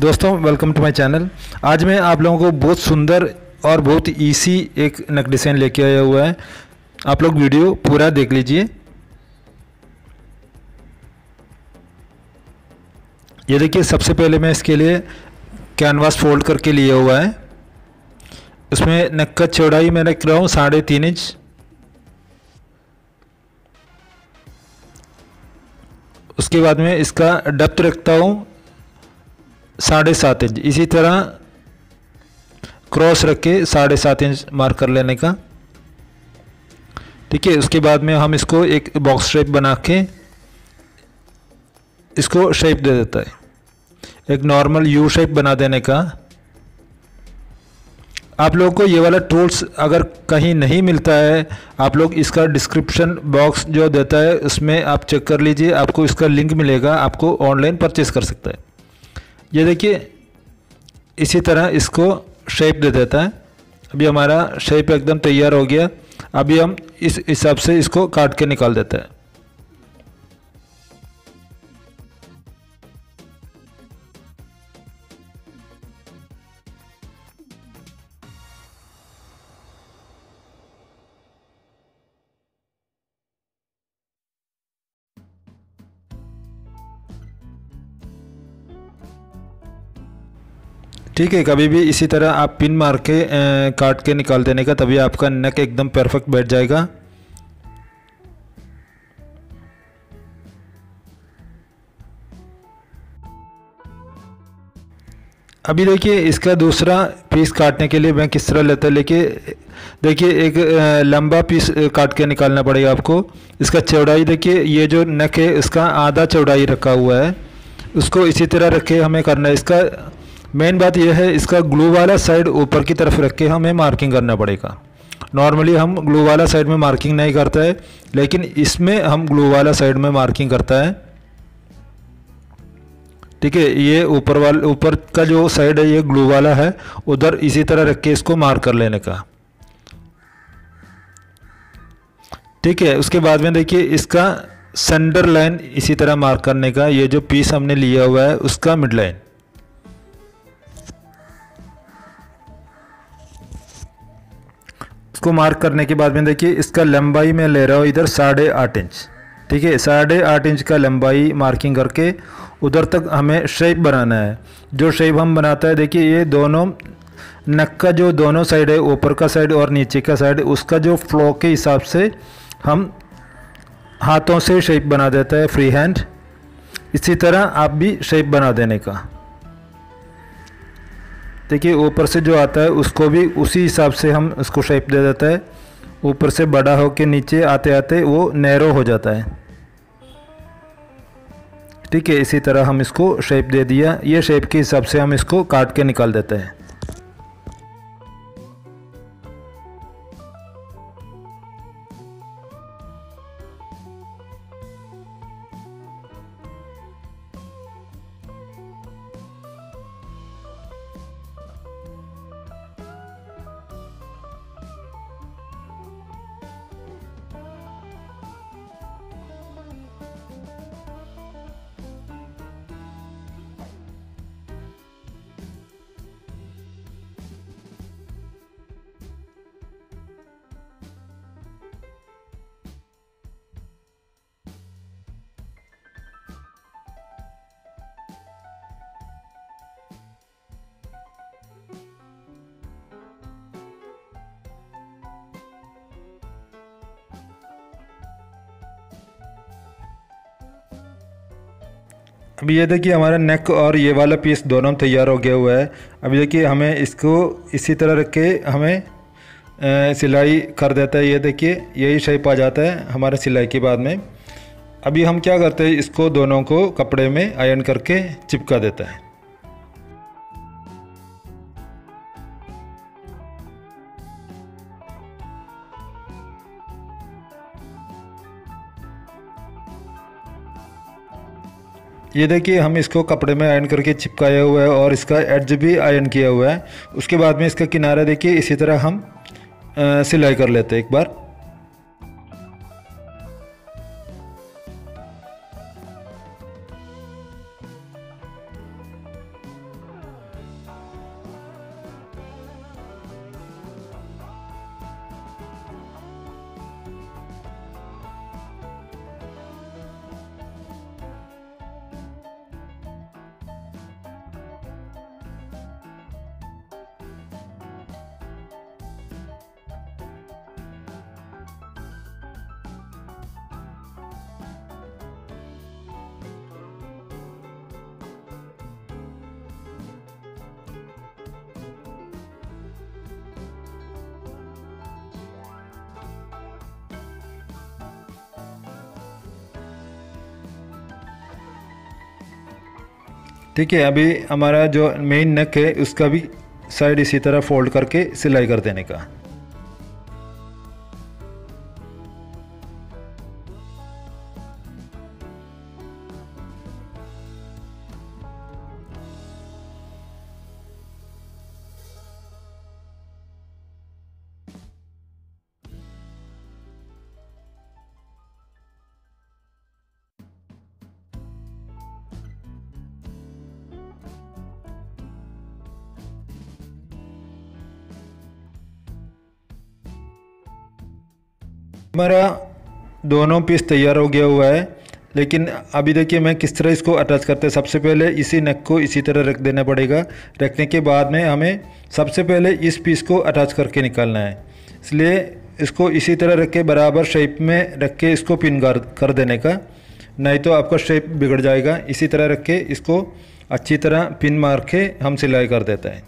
दोस्तों welcome to my channel आज मैं आप लोगों को बहुत सुंदर और बहुत इजी एक नक डिज़ाइन लेके आया हुआ है। आप लोग वीडियो पूरा देख लीजिए। ये देखिए, सबसे पहले मैं इसके लिए कैनवास फोल्ड करके लिया हुआ है। उसमें नक का चौड़ाई मैं रख रहा हूँ, साढ़े तीन इंच उसके बाद में इसका डेप्थ रखता हूँ साढ़े सात इंच। इसी तरह क्रॉस रख के साढ़े सात इंच मार्क कर लेने का। ठीक है, उसके बाद में हम इसको एक बॉक्स शेप बना के इसको शेप दे देता है। एक नॉर्मल यू शेप बना देने का। आप लोगों को ये वाला टूल्स अगर कहीं नहीं मिलता है, आप लोग इसका डिस्क्रिप्शन बॉक्स जो देता है, उसमें आप चेक कर लीजिए, आपको इसका लिंक मिलेगा, आपको ऑनलाइन परचेस कर सकता है। ये देखिए इसी तरह इसको शेप दे देता है। अभी हमारा शेप एकदम तैयार हो गया। अभी हम इस हिसाब से इसको काट के निकाल देते हैं। ठीक है, कभी भी इसी तरह आप पिन मार के काट के निकाल देने का, तभी आपका नेक एकदम परफेक्ट बैठ जाएगा। अभी देखिए, इसका दूसरा पीस काटने के लिए मैं किस तरह लेता, लेके, देखिए, एक लंबा पीस काट के निकालना पड़ेगा आपको। इसका चौड़ाई देखिए, ये जो नेक है, इसका आधा चौड़ाई रखा हुआ है। उसको इसी तरह रखे हमें करना है। इसका मेन बात यह है, इसका ग्लू वाला साइड ऊपर की तरफ़ रख के हमें मार्किंग करना पड़ेगा। नॉर्मली हम ग्लू वाला साइड में मार्किंग नहीं करता है, लेकिन इसमें हम ग्लू वाला साइड में मार्किंग करता है। ठीक है, ये ऊपर वाला, ऊपर का जो साइड है, ये ग्लू वाला है, उधर इसी तरह रख के इसको मार्क कर लेने का। ठीक है, उसके बाद में देखिए, इसका सेंटर लाइन इसी तरह मार्क करने का, ये जो पीस हमने लिया हुआ है, उसका मिड लाइन इसको मार्क करने के बाद में देखिए, इसका लंबाई मैं ले रहा हूँ इधर साढ़े आठ इंच। ठीक है, साढ़े आठ इंच का लंबाई मार्किंग करके उधर तक हमें शेप बनाना है। जो शेप हम बनाता है, देखिए, ये दोनों नक का जो दोनों साइड है, ऊपर का साइड और नीचे का साइड उसका जो फ्लो के हिसाब से हम हाथों से शेप बना देता है फ्री हैंड इसी तरह आप भी शेप बना देने का। देखिए, ऊपर से जो आता है, उसको भी उसी हिसाब से हम उसको शेप दे देता है। ऊपर से बड़ा हो के नीचे आते आते वो नैरो हो जाता है। ठीक है, इसी तरह हम इसको शेप दे दिया। ये शेप के हिसाब से हम इसको काट के निकाल देते हैं। अभी ये देखिए, हमारा नेक और ये वाला पीस दोनों तैयार हो गया हुआ है। अभी देखिए, हमें इसको इसी तरह रख के हमें सिलाई कर देता है। ये देखिए, यही शेप आ जाता है हमारे सिलाई के बाद में। अभी हम क्या करते हैं, इसको दोनों को कपड़े में आयरन करके चिपका देता है। ये देखिए, हम इसको कपड़े में आयन करके चिपकाया हुआ है और इसका एड्ज भी आयन किया हुआ है। उसके बाद में इसका किनारा देखिए, इसी तरह हम सिलाई कर लेते हैं एक बार। ठीक है, अभी हमारा जो मेन नेक है, उसका भी साइड इसी तरह फोल्ड करके सिलाई कर देने का। हमारा दोनों पीस तैयार हो गया हुआ है, लेकिन अभी देखिए मैं किस तरह इसको अटैच करते हैं। सबसे पहले इसी नेक को इसी तरह रख देना पड़ेगा। रखने के बाद में हमें सबसे पहले इस पीस को अटैच करके निकालना है। इसलिए इसको इसी तरह रख के बराबर शेप में रख के इसको पिन कर देने का। नहीं तो आपका शेप बिगड़ जाएगा। इसी तरह रख के इसको अच्छी तरह पिन मार के हम सिलाई कर देते हैं।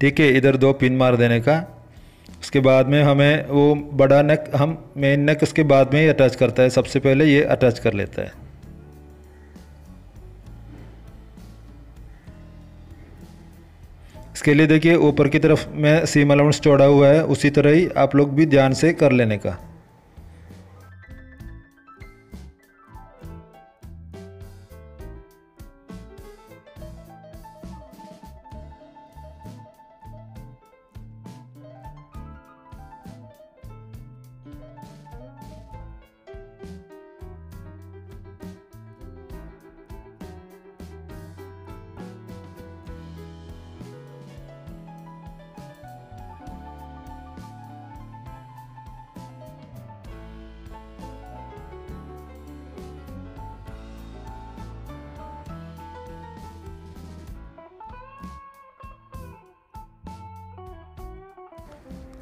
ठीक है, इधर दो पिन मार देने का। उसके बाद में हमें वो बड़ा नेक हम मेन नेक उसके बाद में ही अटैच करता है। सबसे पहले ये अटैच कर लेता है। इसके लिए देखिए, ऊपर की तरफ़ में सीम अलाउंस चौड़ा हुआ है। उसी तरह ही आप लोग भी ध्यान से कर लेने का।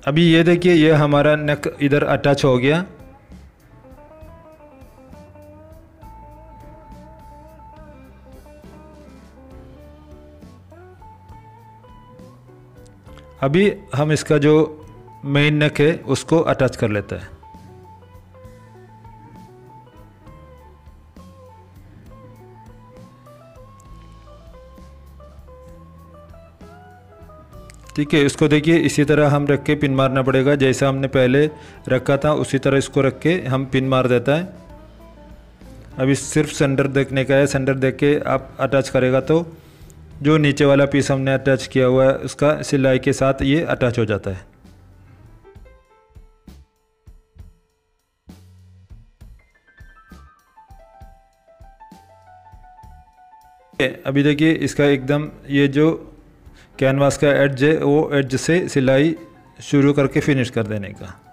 अभी ये देखिए, ये हमारा नेक इधर अटैच हो गया। अभी हम इसका जो मेन नेक है, उसको अटैच कर लेते हैं। ठीक है, इसको देखिए, इसी तरह हम रख के पिन मारना पड़ेगा। जैसा हमने पहले रखा था, उसी तरह इसको रख के हम पिन मार देता है। अभी सिर्फ़ सेंटर देखने का है। सेंटर देख के आप अटैच करेगा तो जो नीचे वाला पीस हमने अटैच किया हुआ है, उसका सिलाई के साथ ये अटैच हो जाता है, अभी देखिए, इसका एकदम ये जो कैनवास का एड्ज वो एड्ज से सिलाई शुरू करके फिनिश कर देने का।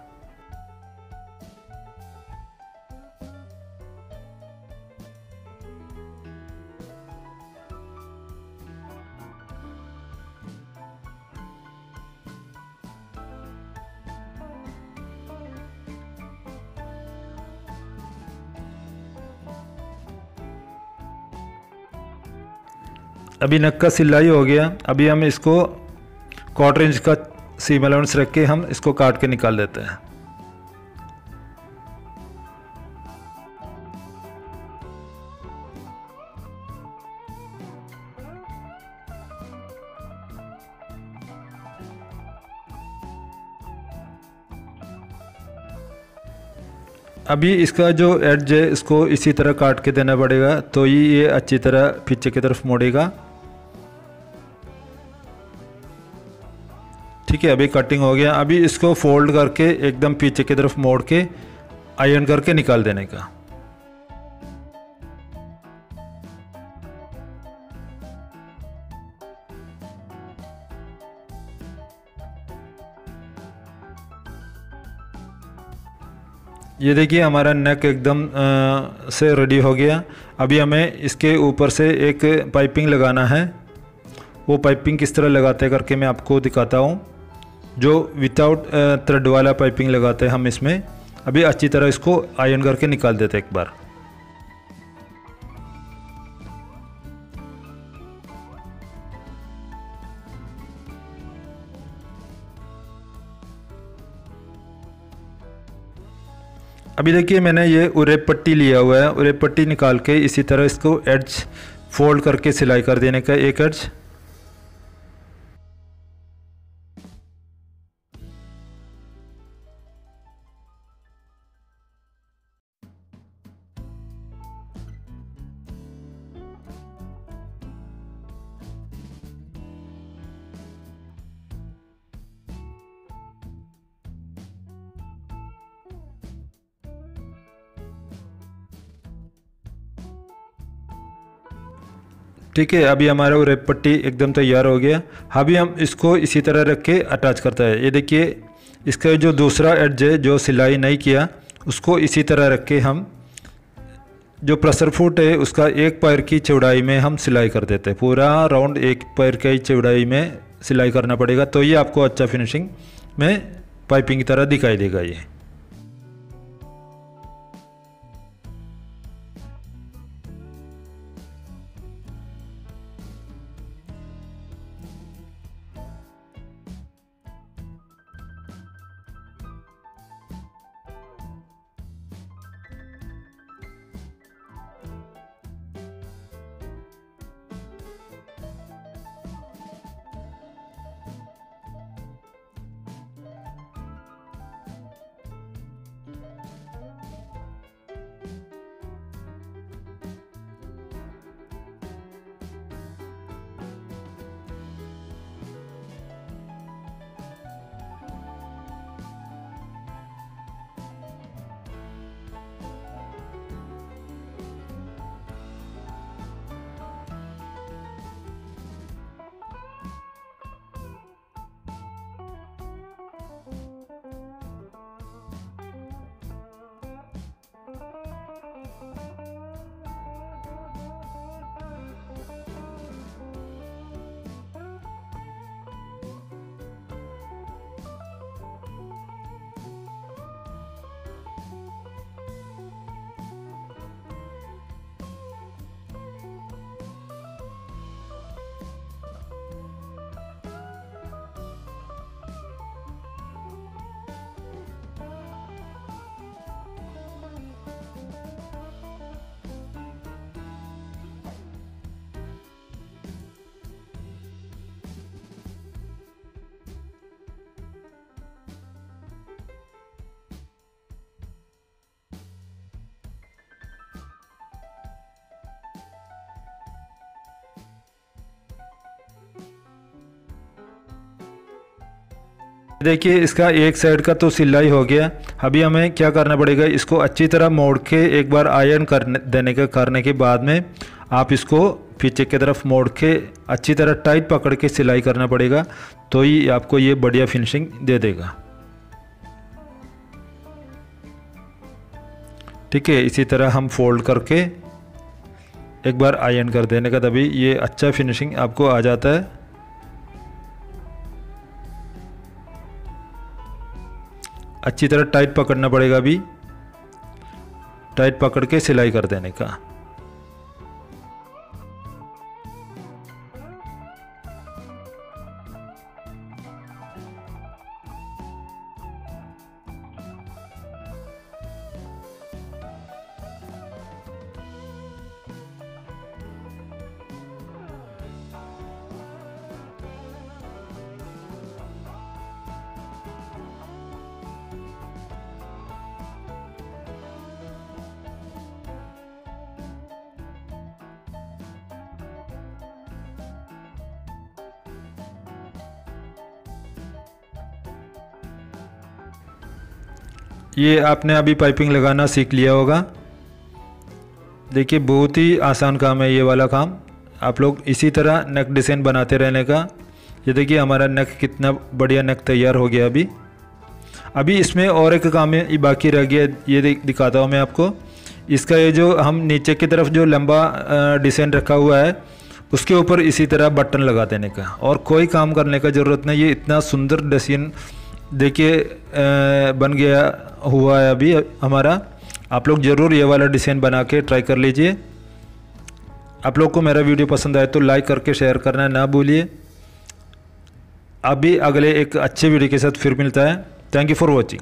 अभी नक का सिलाई हो गया। अभी हम इसको क्वार्टर इंच का सीम अलाउंस रख के हम इसको काट के निकाल देते हैं। अभी इसका जो एड्ज है, इसको इसी तरह काट के देना पड़ेगा तो ही ये अच्छी तरह पीछे की तरफ़ मोड़ेगा। ठीक है अभी कटिंग हो गया, अभी इसको फोल्ड करके एकदम पीछे की तरफ़ मोड़ के आयरन करके निकाल देने का। ये देखिए, हमारा नेक एकदम से रेडी हो गया। अभी हमें इसके ऊपर से एक पाइपिंग लगाना है। वो पाइपिंग किस तरह लगाते करके मैं आपको दिखाता हूँ। जो विदाउट थ्रेड वाला पाइपिंग लगाते हैं हम इसमें, अभी अच्छी तरह इसको आयरन करके निकाल देते एक बार। अभी देखिए मैंने ये उरेप पट्टी लिया हुआ है उरेप पट्टी निकाल के इसी तरह इसको एड्ज फोल्ड करके सिलाई कर देने का एक एड्ज ठीक है, अभी हमारा वो रेप पट्टी एकदम तैयार हो गया। अभी हम इसको इसी तरह रख के अटैच करता है। ये देखिए, इसका जो दूसरा एड्ज है, जो सिलाई नहीं किया, उसको इसी तरह रख के हम जो प्रेशर फुट है, उसका एक पैर की चौड़ाई में हम सिलाई कर देते हैं। पूरा राउंड एक पैर की चौड़ाई में सिलाई करना पड़ेगा। तो ये आपको अच्छा फिनिशिंग में पाइपिंग की तरह दिखाई देगा ये। देखिए, इसका एक साइड का तो सिलाई हो गया। अभी हमें क्या करना पड़ेगा? इसको अच्छी तरह मोड़ के एक बार आयरन करने, देने के, करने के बाद में आप इसको पीछे की तरफ़ मोड़ के अच्छी तरह टाइट पकड़ के सिलाई करना पड़ेगा। तो ही आपको ये बढ़िया फिनिशिंग दे देगा। ठीक है, इसी तरह हम फोल्ड करके एक बार आयरन कर देने का तभी ये अच्छा फिनिशिंग आपको आ जाता है। अच्छी तरह टाइट पकड़ना पड़ेगा अभी। टाइट पकड़ के सिलाई कर देने का। ये आपने अभी पाइपिंग लगाना सीख लिया होगा। देखिए, बहुत ही आसान काम है ये वाला काम। आप लोग इसी तरह नेक डिज़ाइन बनाते रहने का। ये देखिए, हमारा नेक कितना बढ़िया नेक तैयार हो गया अभी। अभी इसमें और एक काम है बाकी रह गया, ये दिखाता हूँ मैं आपको। इसका ये जो हम नीचे की तरफ़ जो लंबा डिज़ाइन रखा हुआ है, उसके ऊपर इसी तरह बटन लगा देने का। और कोई काम करने का ज़रूरत नहीं, ये इतना सुंदर डिज़ाइन देखिए बन गया, हुआ है अभी हमारा। आप लोग ज़रूर ये वाला डिज़ाइन बना के ट्राई कर लीजिए। आप लोग को मेरा वीडियो पसंद आए तो लाइक करके शेयर करना ना भूलिए। अभी अगले एक अच्छे वीडियो के साथ फिर मिलता है। Thank you for watching